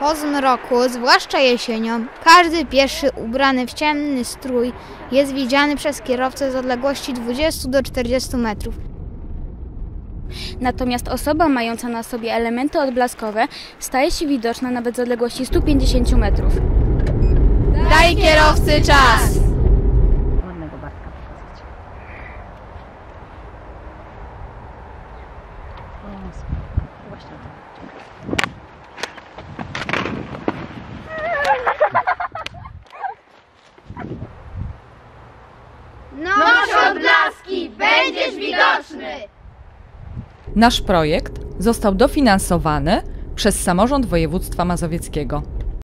Po zmroku, zwłaszcza jesienią, każdy pieszy ubrany w ciemny strój jest widziany przez kierowcę z odległości 20 do 40 metrów. Natomiast osoba mająca na sobie elementy odblaskowe staje się widoczna nawet z odległości 150 metrów. Daj kierowcy czas! Właśnie to chodzi. Noś odblaski, będziesz widoczny! Nasz projekt został dofinansowany przez samorząd województwa mazowieckiego.